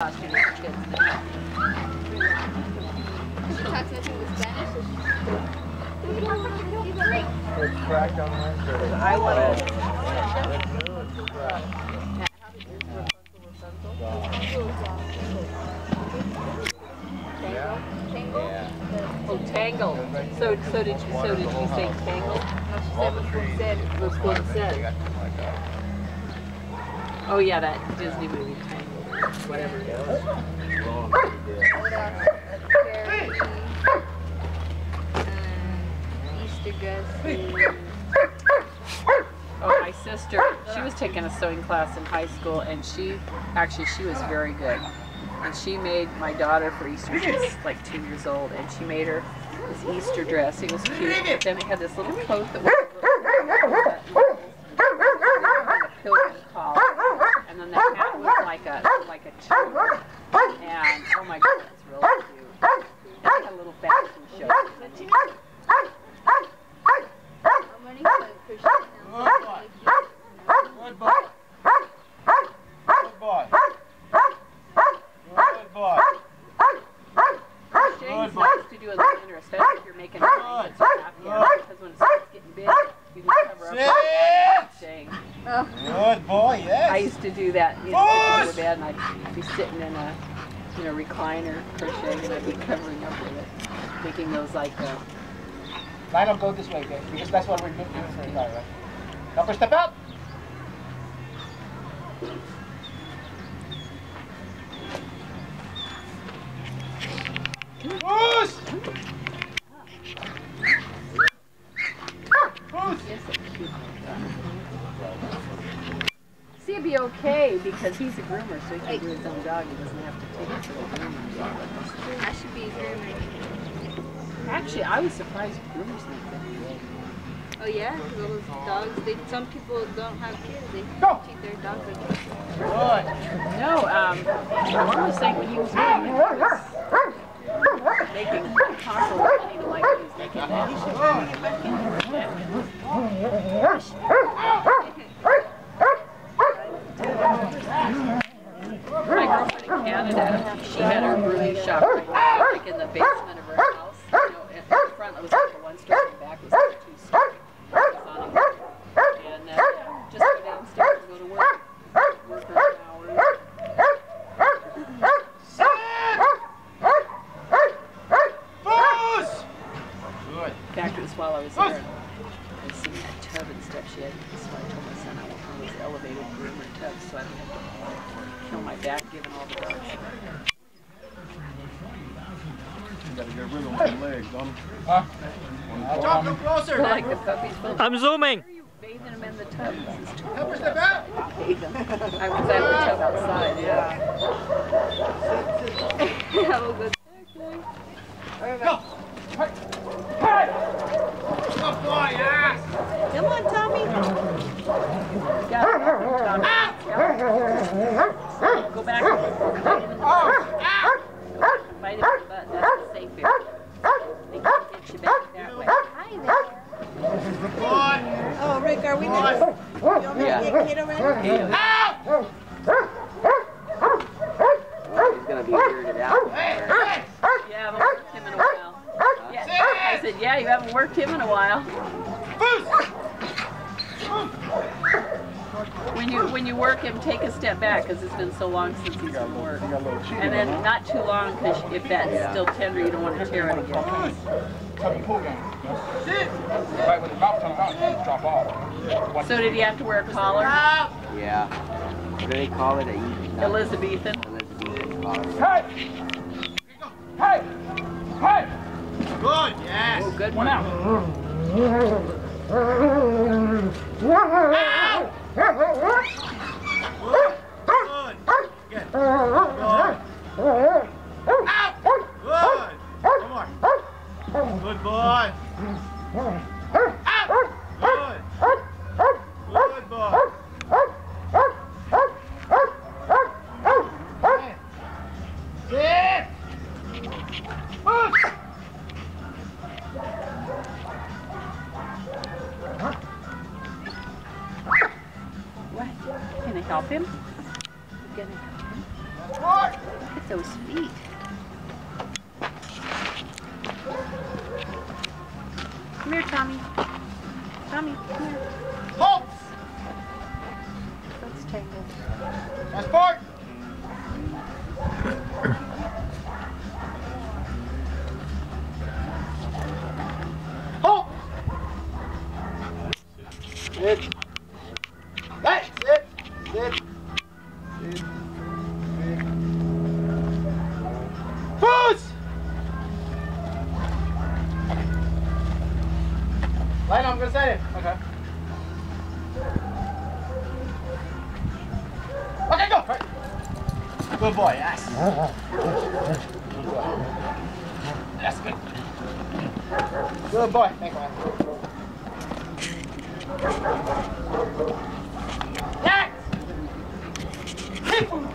She talks nothing with Spanish. It's cracked on Wednesday. I want to. It's cracked. Tango. Tango. Yeah. Oh, Tangle. So, so did you? So did you say Tangle? No, she said what said. Was what it said. got something like that. Oh yeah, that Disney movie Tangle. Whatever. Oh, my sister, she was taking a sewing class in high school, and she actually she was very good. And she made my daughter for Easter. She was like two years old, and she made her this Easter dress. It was cute, but then it had this little coat that was and a pilgrim collar, and then the hat was like a like. And oh my god, it's really cute. It had a little fashion show. How many Christian Good boy. Good boy. Good boy. James likes to do in the winter, especially if you're making blankets or napkins, because when it starts getting big, you can cover up with Sit. shame. Good boy, I used to do that, you know, sit in the bed and I'd be sitting in a, you know, recliner crocheting and I'd be covering up with it, making those like, uh, Lionel, go this way, okay? Because that's what we're doing for the guy, right? Upper step out. Goose. yes, it's cute. See, it'd be okay because he's a groomer, so he can do his own dog. He doesn't have to take it to the groomer. I should be a groomer. Actually, I was surprised groomers make that. Oh yeah, 'Cause all those dogs. They some people don't have kids. They Go. treat their dogs like kids. Good. No, um, one was saying when he was doing it, he was making console money to like he was making that. My girlfriend in Canada, she had her grooming shop right like in the basement of her house. You know, in the front it was like a one story, and back was like a two story. And uh, just go downstairs and go to work. Work her hours. In fact, it while I was there. I seen that tub and stuff she had. So I told my son I want one of those elevated groomer tubs so I don't have to kill my back giving all the dogs. You gotta get rid of one leg, don't Huh? John, come closer. like the puppies. Well, I'm zooming. are you bathing them in the tub? This is too step out. bathe them. I was at the tub outside, yeah. Have a good. Go. Good boy, yes. Come on, Tommy. Yeah, Tommy. Yeah. Go back. Bite it in the butt. That's the safe area. They can't get you back that way. Hi there. Oh, Rick, are we next? You want me to get Kid already? Out. He's gonna be weirded out. Hey, hey. Yeah, I haven't worked him in a while. Yeah. I said, yeah, you haven't worked him in a while. When you when you work him, take a step back because it's been so long since he's been worked. Got a little cheater, And then not too long because if that's still tender, you don't want to tear it again. Tucking pull game. Right with the mouth tongue out, drop off. So did he have to wear a collar? Yeah. What do they call it? Elizabethan? Elizabethan collar. Hey! Hey! Hey! Good, yes. Oh, good One one. out. Good. Good. Good. Good. Help him? Can I help him? One more. those feet. Come here, Tommy. Tommy, come here. Halt! That's tangled. That's part. Sit. Sit. Sit. Push! Line, I'm gonna say it. Okay. Okay, go. Good boy, yes. That's good. Good boy. Thank you, people.